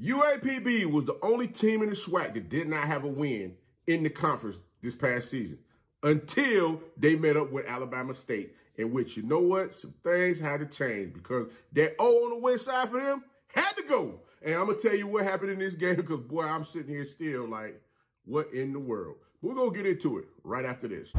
UAPB was the only team in the SWAC that did not have a win in the conference this past season until they met up with Alabama State, in which, you know what, some things had to change because that O on the west side for them had to go. And I'm going to tell you what happened in this game because, boy, I'm sitting here still like, what in the world? We're going to get into it right after this.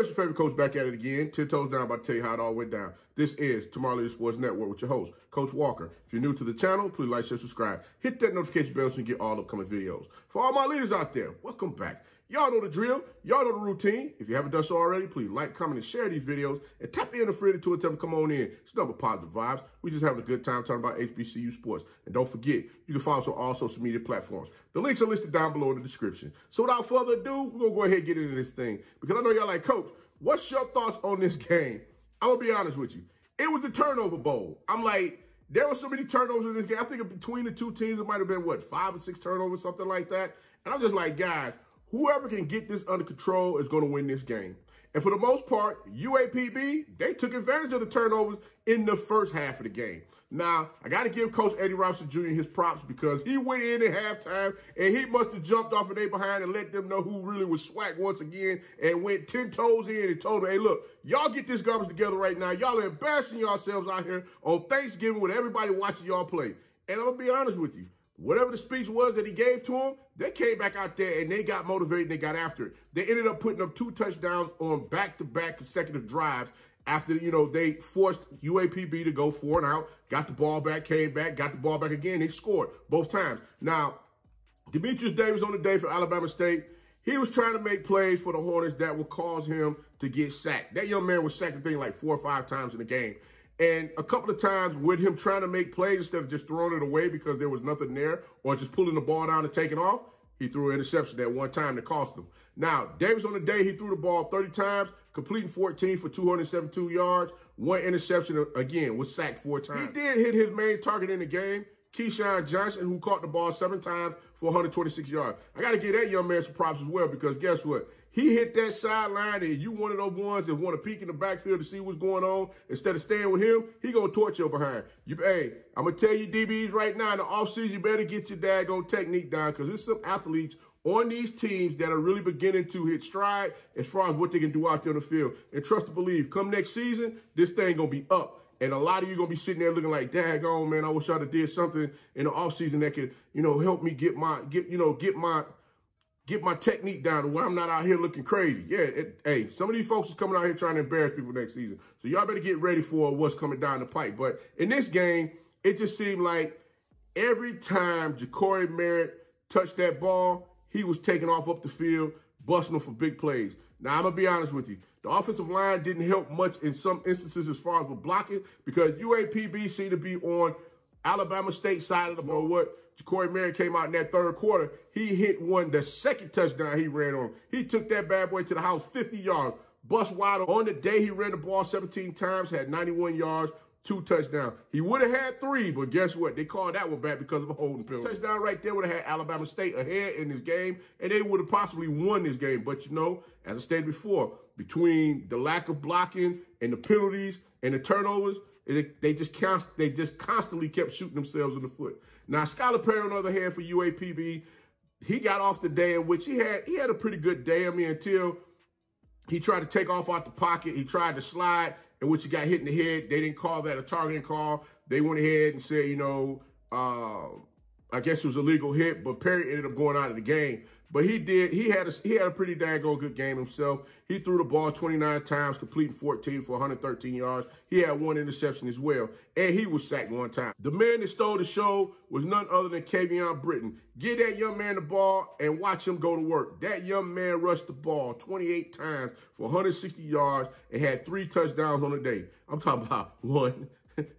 It's your favorite coach back at it again. Ten toes down, about to tell you how it all went down. This is Tomorrow Leader Sports Network with your host, Coach Walker. If you're new to the channel, please like, share, subscribe. Hit that notification bell so you get all upcoming videos. For all my leaders out there, welcome back. Y'all know the drill. Y'all know the routine. If you haven't done so already, please like, comment, and share these videos. And tap in the friend to. Tell them come on in. It's nothing but positive vibes. We just having a good time talking about HBCU sports. And don't forget, you can follow us on all social media platforms. The links are listed down below in the description. So without further ado, we're going to go ahead and get into this thing. Because I know y'all like, Coach, what's your thoughts on this game? I'm going to be honest with you. It was the turnover bowl. I'm like, there were so many turnovers in this game. I think between the two teams, it might have been, what, five or six turnovers, something like that. And I'm just like, guys, whoever can get this under control is going to win this game. And for the most part, UAPB, they took advantage of the turnovers in the first half of the game. Now, I got to give Coach Eddie Robinson Jr. his props because he went in at halftime and he must have jumped off of their behind and let them know who really was swag once again and went 10 toes in and told them, hey, look, y'all get this garbage together right now. Y'all are embarrassing yourselves out here on Thanksgiving with everybody watching y'all play. And I'm going to be honest with you whatever the speech was that he gave to them, they came back out there and they got motivated and they got after it. They ended up putting up two touchdowns on back-to-back consecutive drives after, you know, they forced UAPB to go four and out, got the ball back, came back, got the ball back again. They scored both times. Now, Dematrius Davis on the day for Alabama State, he was trying to make plays for the Hornets that would cause him to get sacked. That young man was sacked, I think, like four or five times in the game. And a couple of times with him trying to make plays instead of just throwing it away because there was nothing there or just pulling the ball down and taking off, he threw an interception that one time that cost him. Now, Davis on the day, he threw the ball 30 times, completing 14 for 272 yards, one interception again, was sacked four times. He did hit his main target in the game, Kisean Johnson, who caught the ball seven times for 126 yards. I got to give that young man some props as well because guess what? He hit that sideline and you one of those ones that want to peek in the backfield to see what's going on. Instead of staying with him, he going to torch your behind. You, hey, I'm going to tell you DBs right now in the offseason, you better get your daggone technique down because there's some athletes on these teams that are really beginning to hit stride as far as what they can do out there on the field. And trust to believe, come next season, this thing going to be up. And a lot of you going to be sitting there looking like, daggone, man, I wish I'd have did something in the offseason that could, you know, help me get my, get, you know, get my, get my technique down to where I'm not out here looking crazy. Yeah, it, hey, some of these folks is coming out here trying to embarrass people next season. So y'all better get ready for what's coming down the pipe. But in this game, it just seemed like every time Ja'Cory Merritt touched that ball, he was taking off up the field, busting them for big plays. Now, I'm going to be honest with you. The offensive line didn't help much in some instances as far as with blocking because UAPB seemed to be on Alabama State side of the ball. What Ja'Cory Merritt came out in that third quarter, he hit one, the second touchdown he ran on. He took that bad boy to the house 50 yards, bust wide on the day he ran the ball 17 times, had 91 yards, two touchdowns. He would have had three, but guess what? They called that one back because of a holding penalty. Touchdown right there would have had Alabama State ahead in this game, and they would have possibly won this game. But you know, as I stated before, between the lack of blocking and the penalties and the turnovers, they just const, they just constantly kept shooting themselves in the foot. Now, Skylar Perry, on the other hand, for UAPB, he got off the day in which he had he had a pretty good day. I mean, until he tried to take off out the pocket, he tried to slide, in which he got hit in the head. They didn't call that a targeting call. They went ahead and said, you know, uh, I guess it was a legal hit, but Perry ended up going out of the game. But he did, he had a, he had a pretty dang good game himself. He threw the ball 29 times, completing 14 for 113 yards. He had one interception as well, and he was sacked one time. The man that stole the show was none other than Kayvon Britten. Give that young man the ball and watch him go to work. That young man rushed the ball 28 times for 160 yards and had three touchdowns on the day. I'm talking about one,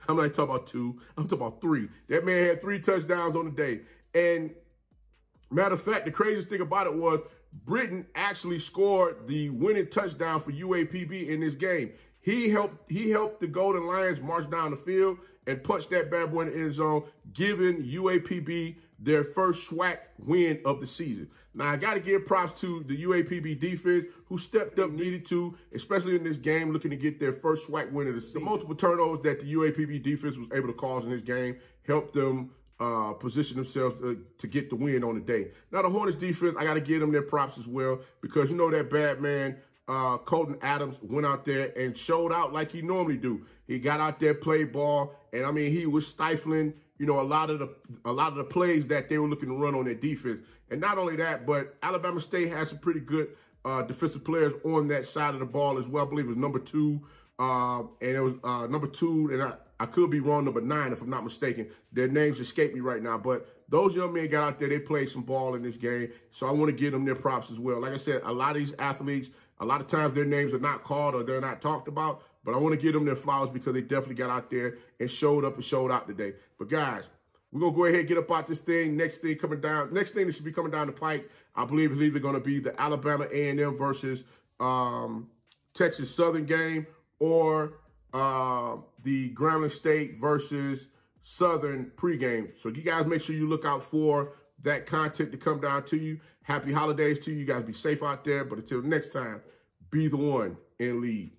I'm not talking about two. I'm talking about three. That man had three touchdowns on the day. And matter of fact, the craziest thing about it was Britten actually scored the winning touchdown for UAPB in this game. He helped he helped the Golden Lions march down the field and punched that bad boy in the end zone, giving UAPB their first SWAC win of the season. Now, I got to give props to the UAPB defense who stepped up, needed to, especially in this game, looking to get their first SWAC win of the season. The multiple turnovers that the UAPB defense was able to cause in this game helped them uh, position themselves uh, to get the win on the day. Now, the Hornets defense, I got to give them their props as well because you know that bad man, uh, Colton Adams, went out there and showed out like he normally do. He got out there, played ball, and I mean, he was stifling you know, a lot of the a lot of the plays that they were looking to run on their defense. And not only that, but Alabama State has some pretty good uh, defensive players on that side of the ball as well. I believe it was number two, uh, and it was uh, number two, and I, I could be wrong, number nine, if I'm not mistaken. Their names escape me right now, but those young men got out there. They played some ball in this game, so I want to give them their props as well. Like I said, a lot of these athletes, a lot of times their names are not called or they're not talked about, but I want to give them their flowers because they definitely got out there and showed up and showed out today. But guys, we're going to go ahead and get up out this thing. Next thing coming down, next thing that should be coming down the pike, I believe is either going to be the Alabama A&M versus um, Texas Southern game or uh, the Grambling State versus Southern pregame. So you guys make sure you look out for that content to come down to you. Happy holidays to you. You guys be safe out there. But until next time, be the one and lead.